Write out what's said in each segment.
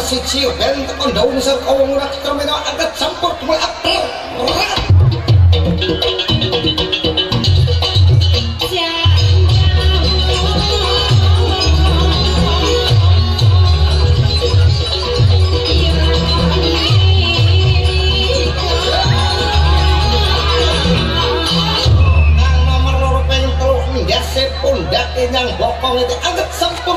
siji ben tekan daun ser kawong ora ketemeno angkat sampur mulai apel nang nomor loro pengen telu ndase pundak nyang bokong itu angkat sampur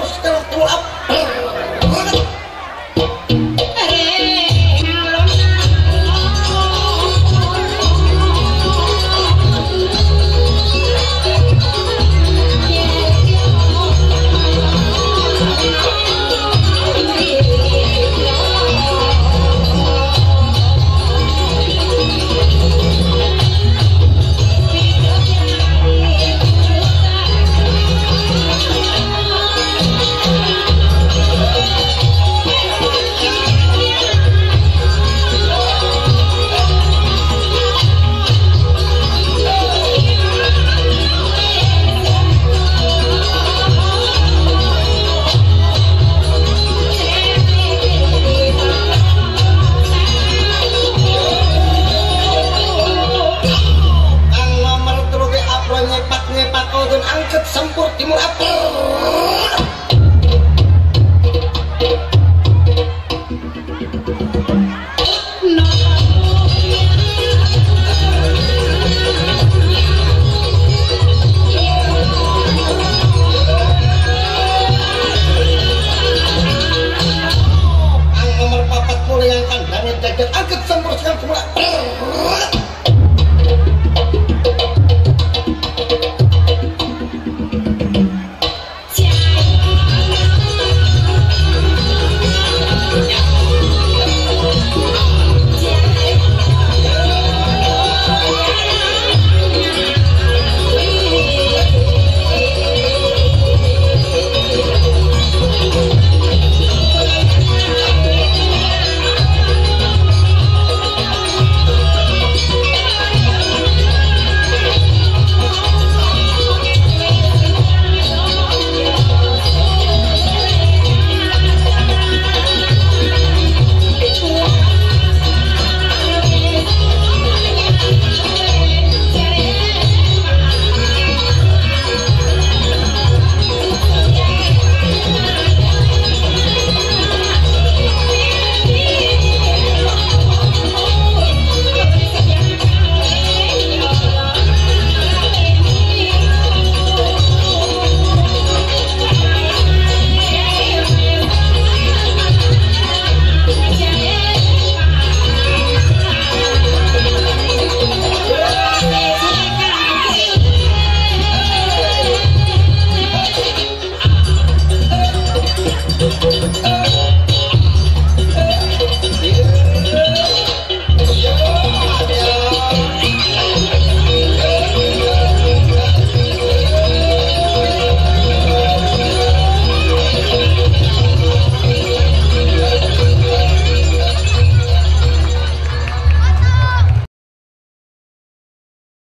melayangkan langit dan angkat sempurna semula